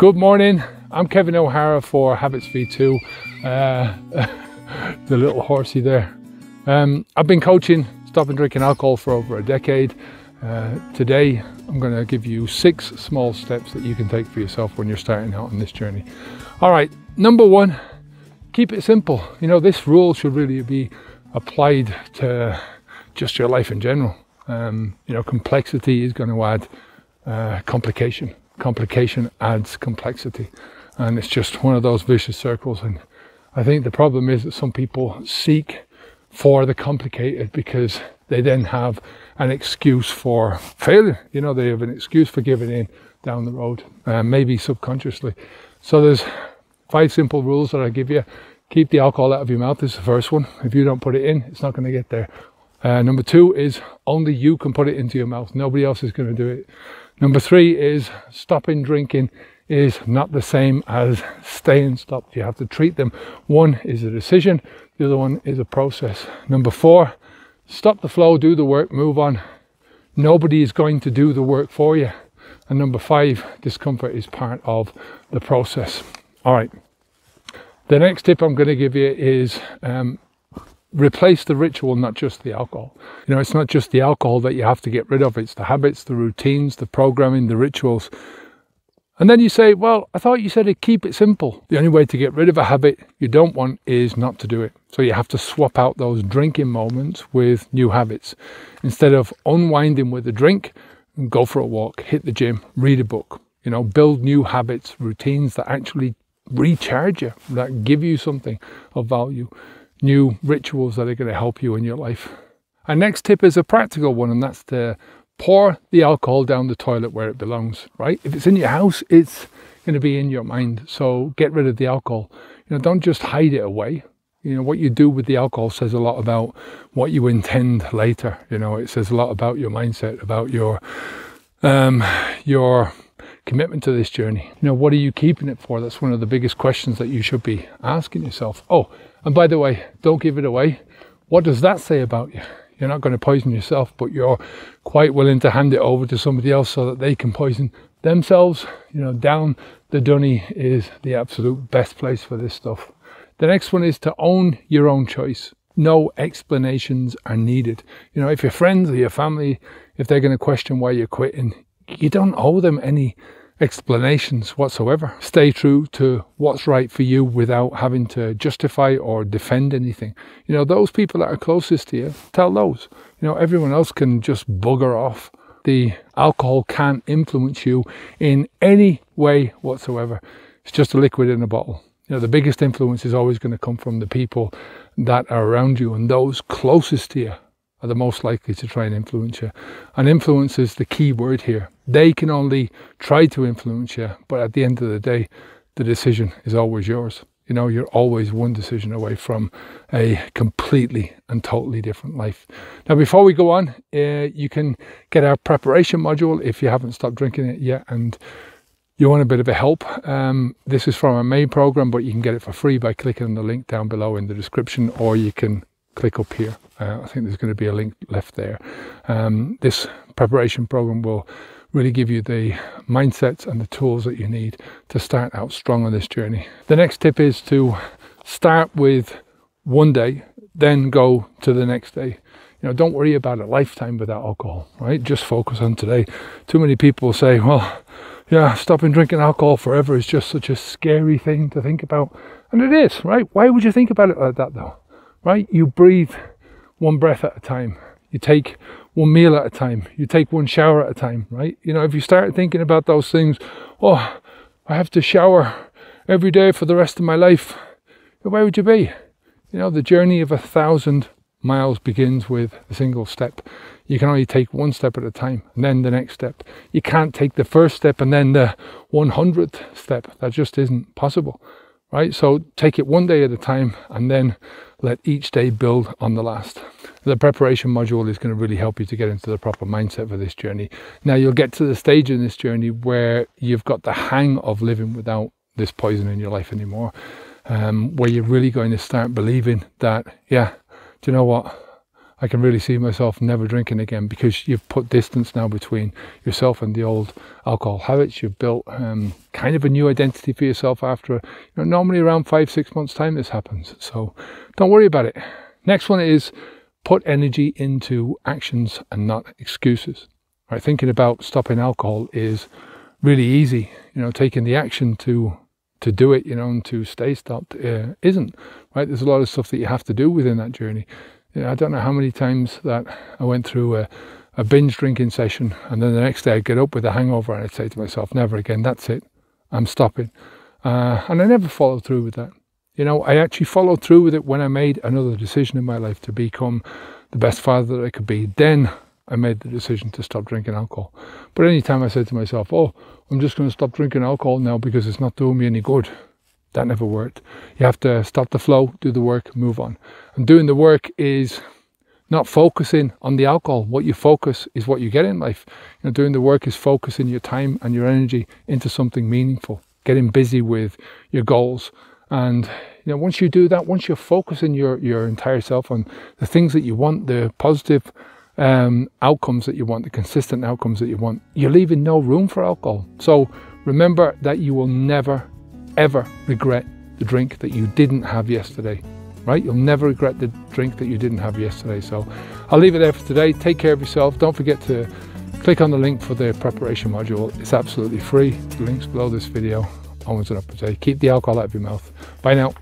Good morning. I'm Kevin O'Hara for Habits V2, uh, the little horsey there. Um, I've been coaching stopping drinking alcohol for over a decade. Uh, today, I'm going to give you six small steps that you can take for yourself when you're starting out on this journey. All right, number one, keep it simple. You know, this rule should really be applied to just your life in general. Um, you know, complexity is going to add uh, complication complication adds complexity. And it's just one of those vicious circles. And I think the problem is that some people seek for the complicated because they then have an excuse for failure. You know, they have an excuse for giving in down the road, uh, maybe subconsciously. So there's five simple rules that I give you. Keep the alcohol out of your mouth is the first one. If you don't put it in, it's not going to get there. Uh, number two is only you can put it into your mouth. Nobody else is going to do it. Number three is stopping drinking is not the same as staying stopped. You have to treat them. One is a decision, the other one is a process. Number four, stop the flow, do the work, move on. Nobody is going to do the work for you. And number five, discomfort is part of the process. All right. The next tip I'm going to give you is um, replace the ritual, not just the alcohol. You know, it's not just the alcohol that you have to get rid of, it's the habits, the routines, the programming, the rituals. And then you say, Well, I thought you said to keep it simple. The only way to get rid of a habit you don't want is not to do it. So you have to swap out those drinking moments with new habits. Instead of unwinding with a drink, go for a walk, hit the gym, read a book. You know, build new habits, routines that actually recharge you, that give you something of value new rituals that are going to help you in your life. Our next tip is a practical one, and that's to pour the alcohol down the toilet where it belongs, right? If it's in your house, it's going to be in your mind. So get rid of the alcohol. You know, don't just hide it away. You know, what you do with the alcohol says a lot about what you intend later. You know, it says a lot about your mindset, about your um, your commitment to this journey. You know, what are you keeping it for? That's one of the biggest questions that you should be asking yourself. Oh, and by the way, don't give it away. What does that say about you? You're not going to poison yourself, but you're quite willing to hand it over to somebody else so that they can poison themselves. You know, down the dunny is the absolute best place for this stuff. The next one is to own your own choice. No explanations are needed. You know, if your friends or your family, if they're going to question why you're quitting, you don't owe them any explanations whatsoever. Stay true to what's right for you without having to justify or defend anything. You know, those people that are closest to you, tell those. You know, everyone else can just bugger off. The alcohol can't influence you in any way whatsoever. It's just a liquid in a bottle. You know, the biggest influence is always going to come from the people that are around you and those closest to you are the most likely to try and influence you. And influence is the key word here. They can only try to influence you, but at the end of the day, the decision is always yours. You know, you're always one decision away from a completely and totally different life. Now, before we go on, uh, you can get our preparation module if you haven't stopped drinking it yet and you want a bit of a help. Um, this is from our main program, but you can get it for free by clicking on the link down below in the description, or you can click up here. Uh, I think there's going to be a link left there. Um, this preparation program will really give you the mindsets and the tools that you need to start out strong on this journey. The next tip is to start with one day, then go to the next day. You know, don't worry about a lifetime without alcohol, right? Just focus on today. Too many people say, well, yeah, stopping drinking alcohol forever is just such a scary thing to think about. And it is, right? Why would you think about it like that though? right? You breathe one breath at a time. You take one meal at a time. You take one shower at a time, right? You know, if you start thinking about those things, oh, I have to shower every day for the rest of my life, where would you be? You know, the journey of a thousand miles begins with a single step. You can only take one step at a time and then the next step. You can't take the first step and then the 100th step. That just isn't possible, right? So take it one day at a time and then let each day build on the last. The preparation module is going to really help you to get into the proper mindset for this journey. Now you'll get to the stage in this journey where you've got the hang of living without this poison in your life anymore, um, where you're really going to start believing that, yeah, do you know what? I can really see myself never drinking again because you've put distance now between yourself and the old alcohol habits. You've built um, kind of a new identity for yourself after, you know, normally around five, six months' time this happens. So don't worry about it. Next one is put energy into actions and not excuses. Right, thinking about stopping alcohol is really easy. You know, taking the action to to do it, you know, and to stay stopped uh, isn't. Right, there's a lot of stuff that you have to do within that journey. You know, I don't know how many times that I went through a, a binge drinking session, and then the next day I'd get up with a hangover, and I'd say to myself, "Never again. That's it. I'm stopping." Uh, and I never followed through with that. You know, I actually followed through with it when I made another decision in my life to become the best father that I could be. Then I made the decision to stop drinking alcohol. But anytime I said to myself, oh, I'm just going to stop drinking alcohol now because it's not doing me any good, that never worked. You have to stop the flow, do the work, move on. And doing the work is not focusing on the alcohol. What you focus is what you get in life. You know, doing the work is focusing your time and your energy into something meaningful, getting busy with your goals. And you know, once you do that, once you're focusing your, your entire self on the things that you want, the positive um, outcomes that you want, the consistent outcomes that you want, you're leaving no room for alcohol. So remember that you will never, ever regret the drink that you didn't have yesterday. Right? You'll never regret the drink that you didn't have yesterday. So I'll leave it there for today. Take care of yourself. Don't forget to click on the link for the preparation module. It's absolutely free. The link's below this video. Onwards and upwards. Keep the alcohol out of your mouth. Bye now.